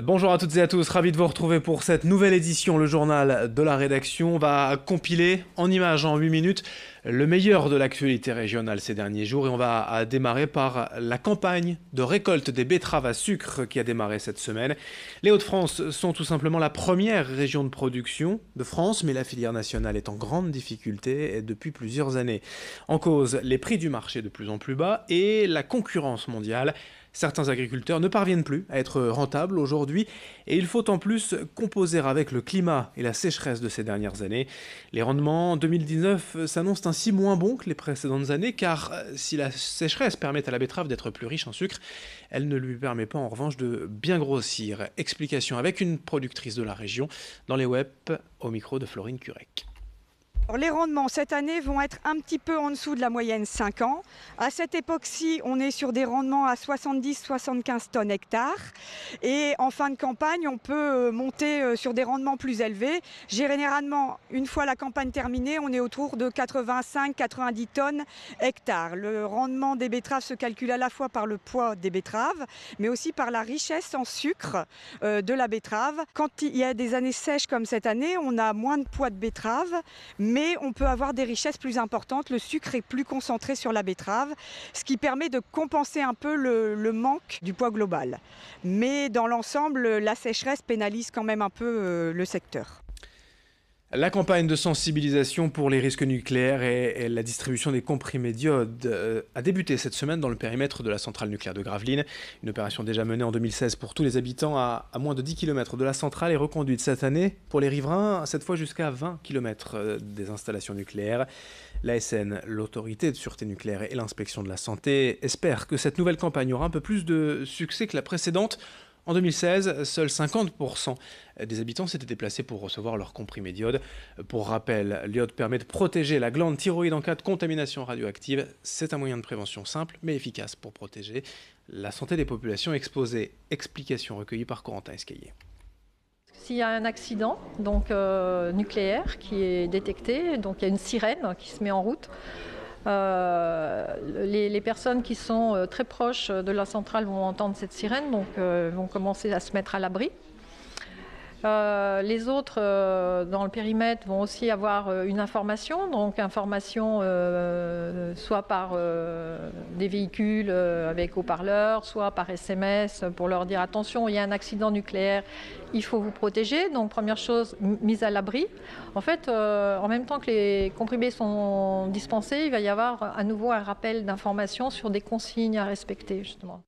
Bonjour à toutes et à tous, ravi de vous retrouver pour cette nouvelle édition. Le journal de la rédaction va compiler en images en 8 minutes le meilleur de l'actualité régionale ces derniers jours et on va démarrer par la campagne de récolte des betteraves à sucre qui a démarré cette semaine. Les Hauts-de-France sont tout simplement la première région de production de France, mais la filière nationale est en grande difficulté depuis plusieurs années. En cause, les prix du marché de plus en plus bas et la concurrence mondiale. Certains agriculteurs ne parviennent plus à être rentables aujourd'hui et il faut en plus composer avec le climat et la sécheresse de ces dernières années. Les rendements 2019 s'annoncent ainsi moins bons que les précédentes années car euh, si la sécheresse permet à la betterave d'être plus riche en sucre, elle ne lui permet pas en revanche de bien grossir. Explication avec une productrice de la région dans les web au micro de Florine Curec les rendements cette année vont être un petit peu en dessous de la moyenne 5 ans. À cette époque-ci, on est sur des rendements à 70-75 tonnes hectares. Et en fin de campagne, on peut euh, monter euh, sur des rendements plus élevés. Généralement, une fois la campagne terminée, on est autour de 85-90 tonnes hectares. Le rendement des betteraves se calcule à la fois par le poids des betteraves, mais aussi par la richesse en sucre euh, de la betterave. Quand il y a des années sèches comme cette année, on a moins de poids de betterave, on peut avoir des richesses plus importantes. Le sucre est plus concentré sur la betterave, ce qui permet de compenser un peu le, manque du poids global. Mais dans l'ensemble, la sécheresse pénalise quand même un peu euh, le secteur. La campagne de sensibilisation pour les risques nucléaires et, la distribution des comprimés d'iode euh, a débuté cette semaine dans le périmètre de la centrale nucléaire de Gravelines. Une opération déjà menée en 2016 pour tous les habitants à, moins de 10 km de la centrale est reconduite cette année pour les riverains, cette fois jusqu'à 20 km euh, des installations nucléaires. L'ASN, l'autorité de sûreté nucléaire et l'inspection de la santé espèrent que cette nouvelle campagne aura un peu plus de succès que la précédente en 2016, seuls 50% des habitants s'étaient déplacés pour recevoir leur comprimé d'iode. Pour rappel, l'iode permet de protéger la glande thyroïde en cas de contamination radioactive. C'est un moyen de prévention simple mais efficace pour protéger la santé des populations exposées. Explication recueillie par Corentin Escaillé. S'il y a un accident donc, euh, nucléaire qui est détecté, donc il y a une sirène qui se met en route, euh, les, personnes qui sont euh, très proches de la centrale vont entendre cette sirène, donc euh, vont commencer à se mettre à l'abri. Les autres dans le périmètre vont aussi avoir une information, donc information soit par des véhicules avec haut-parleurs, soit par SMS pour leur dire attention, il y a un accident nucléaire, il faut vous protéger. Donc première chose, mise à l'abri. En fait, euh, en même temps que les comprimés sont dispensés, il va y avoir à nouveau un rappel d'informations sur des consignes à respecter justement.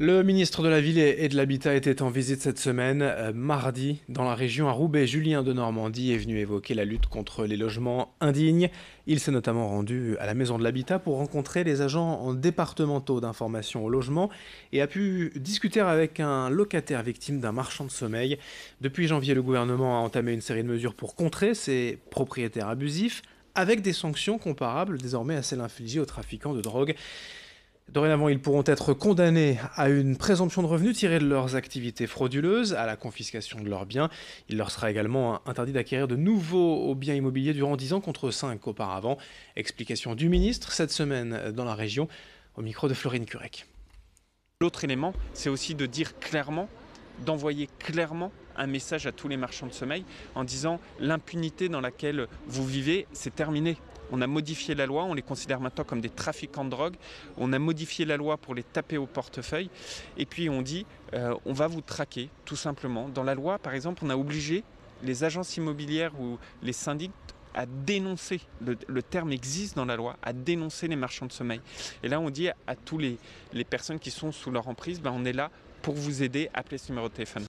Le ministre de la Ville et de l'Habitat était en visite cette semaine, euh, mardi, dans la région à Roubaix. Julien de Normandie est venu évoquer la lutte contre les logements indignes. Il s'est notamment rendu à la Maison de l'Habitat pour rencontrer les agents départementaux d'information au logement et a pu discuter avec un locataire victime d'un marchand de sommeil. Depuis janvier, le gouvernement a entamé une série de mesures pour contrer ces propriétaires abusifs, avec des sanctions comparables désormais à celles infligées aux trafiquants de drogue. Dorénavant, ils pourront être condamnés à une présomption de revenus tirée de leurs activités frauduleuses, à la confiscation de leurs biens. Il leur sera également interdit d'acquérir de nouveaux biens immobiliers durant 10 ans contre 5 auparavant. Explication du ministre cette semaine dans la région, au micro de Florine Curec. L'autre élément, c'est aussi de dire clairement, d'envoyer clairement un message à tous les marchands de sommeil en disant l'impunité dans laquelle vous vivez, c'est terminé. On a modifié la loi, on les considère maintenant comme des trafiquants de drogue. On a modifié la loi pour les taper au portefeuille. Et puis on dit, euh, on va vous traquer, tout simplement. Dans la loi, par exemple, on a obligé les agences immobilières ou les syndics à dénoncer, le, terme existe dans la loi, à dénoncer les marchands de sommeil. Et là, on dit à, tous les, les personnes qui sont sous leur emprise, ben, on est là pour vous aider, appelez ce numéro de téléphone.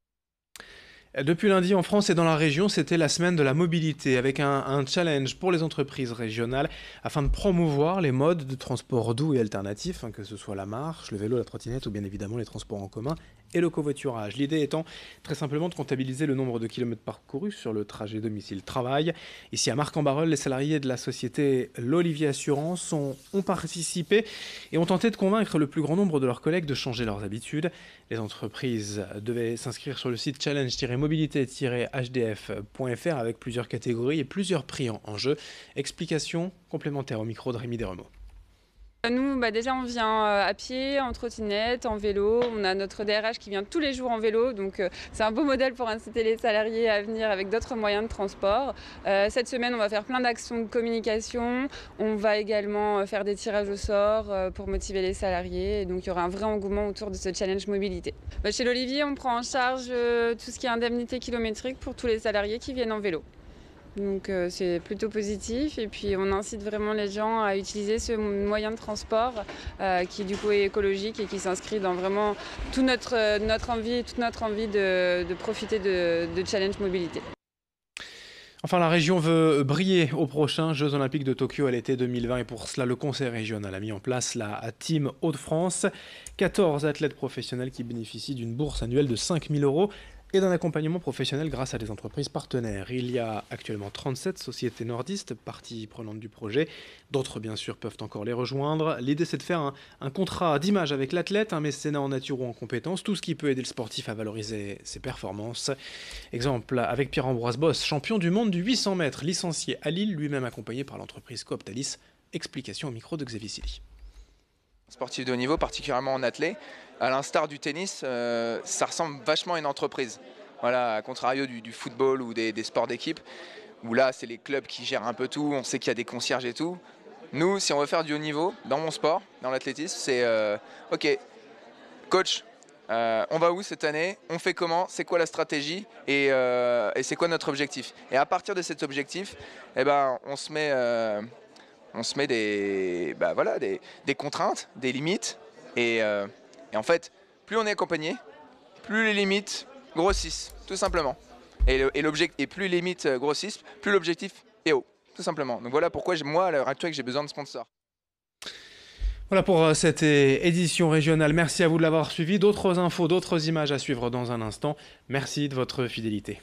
Depuis lundi, en France et dans la région, c'était la semaine de la mobilité, avec un, challenge pour les entreprises régionales afin de promouvoir les modes de transport doux et alternatifs, hein, que ce soit la marche, le vélo, la trottinette ou bien évidemment les transports en commun et le covoiturage. L'idée étant très simplement de comptabiliser le nombre de kilomètres parcourus sur le trajet domicile-travail. Ici à Marc-en-Barœul, les salariés de la société L'Olivier Assurance ont, participé et ont tenté de convaincre le plus grand nombre de leurs collègues de changer leurs habitudes. Les entreprises devaient s'inscrire sur le site challenge-mobilité-hdf.fr avec plusieurs catégories et plusieurs prix en, jeu. Explication complémentaire au micro de Rémi Desremeaux. Nous, bah déjà, on vient euh, à pied, en trottinette, en vélo. On a notre DRH qui vient tous les jours en vélo. Donc, euh, c'est un beau modèle pour inciter les salariés à venir avec d'autres moyens de transport. Euh, cette semaine, on va faire plein d'actions de communication. On va également faire des tirages au sort pour motiver les salariés. donc, il y aura un vrai engouement autour de ce challenge mobilité. Bah, chez l'Olivier, on prend en charge tout ce qui est indemnité kilométrique pour tous les salariés qui viennent en vélo. Donc euh, c'est plutôt positif et puis on incite vraiment les gens à utiliser ce moyen de transport euh, qui du coup est écologique et qui s'inscrit dans vraiment toute notre, euh, notre envie, toute notre envie de, profiter de, de Challenge Mobilité. Enfin, la région veut briller aux prochains Jeux Olympiques de Tokyo à l'été 2020 et pour cela, le Conseil régional a mis en place la Team Hauts-de-France. 14 athlètes professionnels qui bénéficient d'une bourse annuelle de 5000 euros et d'un accompagnement professionnel grâce à des entreprises partenaires. Il y a actuellement 37 sociétés nordistes, parties prenantes du projet. D'autres, bien sûr, peuvent encore les rejoindre. L'idée, c'est de faire un, contrat d'image avec l'athlète, un mécénat en nature ou en compétences, tout ce qui peut aider le sportif à valoriser ses performances. Exemple avec Pierre-Ambroise Boss, champion du monde du 800 mètres, licencié à Lille, lui-même accompagné par l'entreprise Cooptalis. Explication au micro de Xavier Silly. Sportif de haut niveau, particulièrement en athlète, à l'instar du tennis, euh, ça ressemble vachement à une entreprise. Voilà, à contrario du, football ou des, sports d'équipe, où là, c'est les clubs qui gèrent un peu tout, on sait qu'il y a des concierges et tout. Nous, si on veut faire du haut niveau, dans mon sport, dans l'athlétisme, c'est euh, OK, coach, euh, on va où cette année On fait comment C'est quoi la stratégie Et, c'est quoi notre objectif Et à partir de cet objectif, eh ben, on se met, on se met des, bah, voilà, des, contraintes, des limites. Et, et en fait, plus on est accompagné, plus les limites grossissent, tout simplement. Et, et plus les limites euh, grossissent, plus l'objectif est haut, tout simplement. Donc voilà pourquoi moi, à l'heure actuelle, j'ai besoin de sponsors. Voilà pour euh, cette édition régionale. Merci à vous de l'avoir suivi. D'autres infos, d'autres images à suivre dans un instant. Merci de votre fidélité.